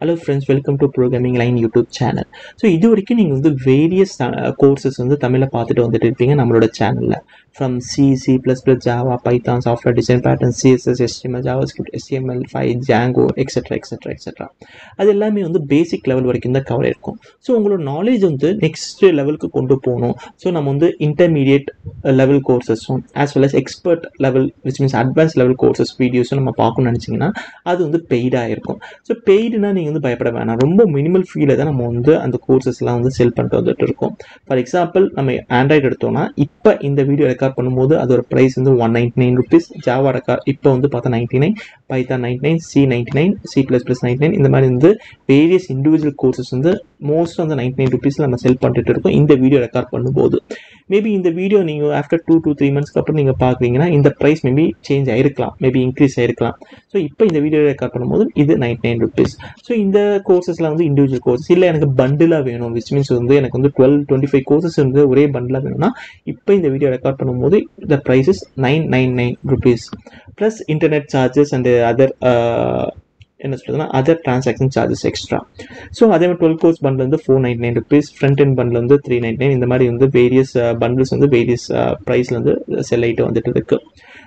Hello friends welcome to programming line YouTube channel so இது வரைக்கும் நீங்கள் வந்து வேரியஸ் கோர்சஸ் uh, வந்து தமிழில் பார்த்துட்டு வந்துட்டு இருப்பீங்க நம்மளோட சேனலில் from C C plus plus Java Python software design pattern CSS HTML JavaScript HTML five Django etcetera etcetera etcetera அது எல்லாமே வந்து பேசிக் லெவல் வரைக்கும் தான் கவர் இருக்கும் ஸோ உங்களோட நாலேஜ் வந்து நெக்ஸ்ட் லெவலுக்கு கொண்டு போகணும். ஸோ நம்ம வந்து intermediate level கோர்சஸும் as well as expert level which means advance level courses வீடியோஸும் நம்ம பார்க்கணும்னு நினச்சிங்கன்னா அது வந்து பெய்டாக இருக்கும். ஸோ பெய்டுனா நீங்கள் வந்து பயப்பட வேணாம். ரொம்ப மினிமல் ஃபீலில் தான் நம்ம வந்து அந்த கோர்சஸ்லாம் வந்து செல் பண்ணிட்டு வந்துட்டு இருக்கோம். ஃபார் எக்ஸாம்பிள் நம்ம ஆண்ட்ராய்டு எடுத்தோம்னா இப்போ இந்த வீடியோ ரெக்கார்ட் பண்ணும்போது அதோட ப்ரைஸ் வந்து one ninety nine rupees Java record இப்போ வந்து பார்த்தா ninety nine Python ninety nine C ninety nine C plus plus ninety nine இந்த மாதிரி வந்து வேரியஸ் இண்டிவிஜுவல் கோர்சஸ் வந்து மோஸ்ட் வந்து நைன்டி நைன் ருபீஸில் நம்ம செல் பண்ணிட்டு இருக்கோம். இந்த வீடியோ ரெக்கார்ட் பண்ணும்போது. மேபி இந்த வீடியோ நீங்கள் ஆஃப்டர் டூ டூ த்ரீ மந்த்ஸ்க்கு அப்புறம் நீங்கள் பார்க்குறீங்கன்னா இந்த ப்ரைஸ் மேபி சேஞ்ச் ஆயிருக்கலாம். மேபி இன்க்ரீஸ் ஆயிருக்கலாம். ஸோ இப்போ இந்த வீடியோ ரெக்கார்ட் பண்ணும்போது இது நைன்டி நைன் ருபீஸ் ஸோ இந்த கோர்சஸில் வந்து இண்டிவிஜுவல் கோர்சஸ் இல்லை எனக்கு பண்டிலாக வேணும் விச் மீன்ஸ் வந்து எனக்கு வந்து டுவெல் டுவெண்ட்டி ஃபைவ் கோர்சஸ் வந்து ஒரே பண்டிலாக வேணும்னா இப்போ இந்த வீடியோ ரெக்கார்ட் பண்ணும்போது the price is nine nine nine rupees plus internet charges and other என்ன சொல்றதுன்னா other transaction charges extra so அதே மாதிரி டுவெல் கோர்ஸ் பண்டில் வந்து four ninety nine rupees front end bundle வந்து த்ரீ நைன்டி நைன் இந்த மாதிரி வந்து வேரியஸ் பண்டில்ஸ் uh, வந்து வேரியஸ் ப்ரைஸில் uh, வந்து செல் ஆகிட்டு வந்துட்டு இருக்கு.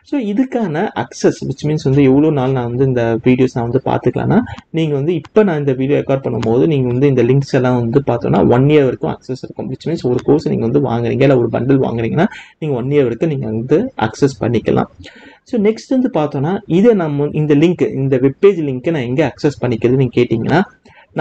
ஸோ இதுக்கான அக்சஸ் விச் மீன்ஸ் வந்து எவ்வளோ நாள் நான் வந்து இந்த வீடியோஸ் நான் வந்து பார்த்துக்கலாம்னா நீங்கள் வந்து இப்போ நான் இந்த வீடியோ ரெக்கார்ட் பண்ணும்போது நீங்கள் வந்து இந்த லிங்க்ஸ் எல்லாம் வந்து பார்த்தோன்னா ஒன் இயர் வரைக்கும் அக்சஸ் இருக்கும். விச் மீன்ஸ் ஒரு கோர்ஸ் நீங்கள் வந்து வாங்குறீங்க இல்லை ஒரு பண்டில் வாங்குறீங்கன்னா நீங்கள் ஒன் இயர் வரைக்கும் நீங்கள் வந்து அக்சஸ் பண்ணிக்கலாம். ஸோ நெக்ஸ்ட் வந்து பார்த்தோன்னா இதை நம்ம இந்த லிங்க் இந்த வெப்பேஜ் லிங்க்கை நான் எங்கே அக்சஸ் பண்ணிக்கிறது நீங்கள் கேட்டிங்கன்னா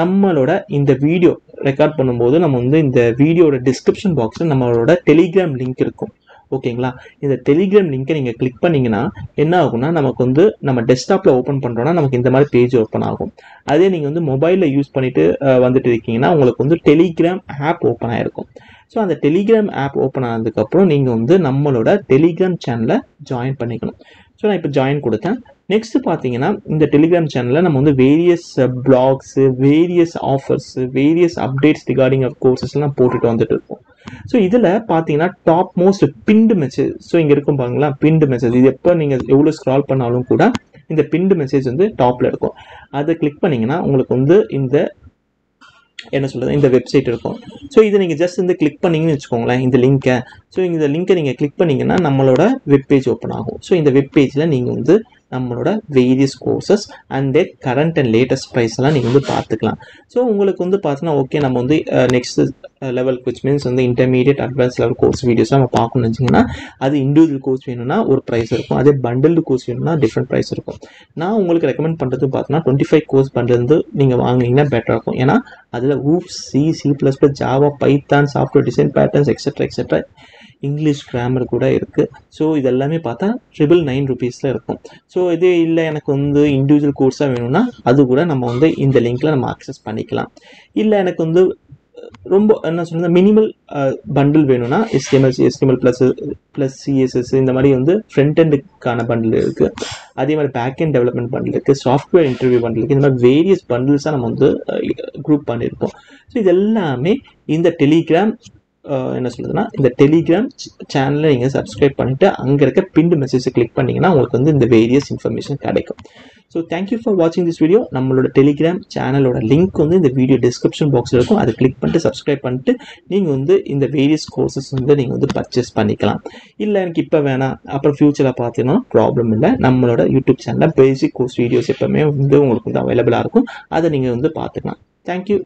நம்மளோட இந்த வீடியோ ரெக்கார்ட் பண்ணும்போது நம்ம வந்து இந்த வீடியோட டிஸ்கிரிப்ஷன் பாக்ஸில் நம்மளோட டெலிகிராம் லிங்க் இருக்கும். ஓகேங்களா? இந்த டெலிகிராம் லிங்க்கை நீங்கள் கிளிக் பண்ணிங்கன்னா என்ன ஆகும்னா நமக்கு வந்து நம்ம டெஸ்க்டாப்பில் ஓப்பன் பண்ணுறோன்னா நமக்கு இந்த மாதிரி பேஜ் ஓப்பன் ஆகும். அதே நீங்கள் வந்து மொபைலில் யூஸ் பண்ணிட்டு வந்துட்டு இருக்கீங்கன்னா உங்களுக்கு வந்து டெலிகிராம் ஆப் ஓப்பன் ஆகிருக்கும் ஸோ அந்த டெலிகிராம் ஆப் ஓப்பன் ஆனதுக்கப்புறம் நீங்கள் வந்து நம்மளோட டெலிகிராம் சேனலை ஜாயின் பண்ணிக்கணும். ஸோ நான் இப்போ ஜாயின் கொடுத்தேன். நெக்ஸ்ட் பார்த்தீங்கன்னா இந்த டெலிகிராம் சேனலில் நம்ம வந்து various blogs various offers various updates regarding of கோர்சஸ்லாம் போட்டுட்டு வந்துட்டு இருக்கோம். ஸோ இதில் பார்த்தீங்கன்னா top most pinned message so இங்கே இருக்கும் பாருங்களா பிண்டு மெசேஜ் இது எப்போ நீங்கள் எவ்வளோ ஸ்க்ரால் பண்ணாலும் கூட இந்த பிண்டு மெசேஜ் வந்து டாப்பில் இருக்கும். அதை கிளிக் பண்ணிங்கன்னா உங்களுக்கு வந்து இந்த என்ன சொல்கிறது இந்த வெப்சைட் இருக்கும். ஸோ இதை நீங்கள் ஜஸ்ட் வந்து கிளிக் பண்ணிங்கன்னு வச்சுக்கோங்களேன் இந்த லிங்க்கை ஸோ இந்த லிங்க்கை நீங்கள் கிளிக் பண்ணிங்கன்னா நம்மளோட வெப்பேஜ் ஓப்பன் ஆகும். ஸோ இந்த வெப்பேஜில் நீங்கள் வந்து நம்மளோட various courses and the current and latest price எல்லாம் நீங்கள் வந்து பார்த்துக்கலாம். ஸோ உங்களுக்கு வந்து பார்த்தீங்கன்னா ஓகே நம்ம வந்து நெக்ஸ்ட் லெவல் விச் மீன்ஸ் வந்து intermediate advance level course videos நம்ம பார்க்கணும்னு வச்சிங்கன்னா அது இண்டிவிஜுவல் கோர்ஸ் வேணும்னா ஒரு ப்ரைஸ் இருக்கும். அதே பண்டில்டு கோர்ஸ் வேணும்னா டிஃப்ரெண்ட் ப்ரைஸ் இருக்கும். நான் உங்களுக்கு ரெக்கமெண்ட் பண்ணுறது பார்த்தீங்கன்னா டுவெண்ட்டி ஃபைவ் கோர்ஸ் பண்டில் நீங்கள் வாங்கினீங்கன்னா பெட்டராக இருக்கும் ஏன்னா அதில் OOP C C plus plus Java Python software design patterns etcetera etcetera English grammar கூட இருக்குது ஸோ இதெல்லாமே பார்த்தா ட்ரிபிள் நைன் ருபீஸில் இருக்கும். ஸோ இதே இல்லை எனக்கு வந்து இண்டிவிஜுவல் கோர்ஸாக வேணும்னா அது கூட நம்ம வந்து இந்த லிங்க்கில் நம்ம அக்சஸ் பண்ணிக்கலாம். இல்லை எனக்கு வந்து ரொம்ப என்ன சொல்கிறது மினிமல் பண்டில் வேணும்னா HTML HTML plus plus CSS இந்த மாதிரி வந்து ஃப்ரண்ட் எண்டுக்கான பண்டில் இருக்குது அதே மாதிரி பேக் எண்ட் டெவலப்மெண்ட் பண்டில் இருக்குது சாஃப்ட்வேர் இன்டர்வியூ பண்டில் இருக்குது இந்த மாதிரி வேரியஸ் பண்டில்ஸாக நம்ம வந்து குரூப் பண்ணியிருக்கோம் ஸோ இது எல்லாமே இந்த டெலிகிராம் என்ன சொல்லுதுன்னா இந்த டெலிகிராம் சேனலை நீங்கள் சப்ஸ்கிரைப் பண்ணிவிட்டு அங்கே இருக்க பிண்டு மெசேஜை கிளிக் பண்ணிங்கன்னா உங்களுக்கு வந்து இந்த வேரியஸ் இன்ஃபர்மேஷன் கிடைக்கும். ஸோ தேங்க்யூ ஃபார் வாட்சிங் திஸ் வீடியோ நம்மளோட டெலிகிராம் சேனலோட லிங்க் வந்து இந்த வீடியோ டிஸ்கிரிப்ஷன் பாக்ஸில் இருக்கும். அதை கிளிக் பண்ணிட்டு சப்ஸ்கிரைப் பண்ணிட்டு நீங்கள் வந்து இந்த வேரியஸ் கோர்சஸ் வந்து நீங்கள் வந்து பர்ச்சேஸ் பண்ணிக்கலாம். இல்லை எனக்கு இப்போ வேணாம். அப்புறம் ஃப்யூச்சரில் பார்த்தீங்கன்னா ப்ராப்ளம் இல்லை. நம்மளோட யூடியூப் சேனலில் பேசிக் கோர்ஸ் வீடியோஸ் எப்போவுமே வந்து உங்களுக்கு வந்து அவைலபிளாக இருக்கும். அதை நீங்கள் வந்து பார்த்துக்கலாம். தேங்க்யூ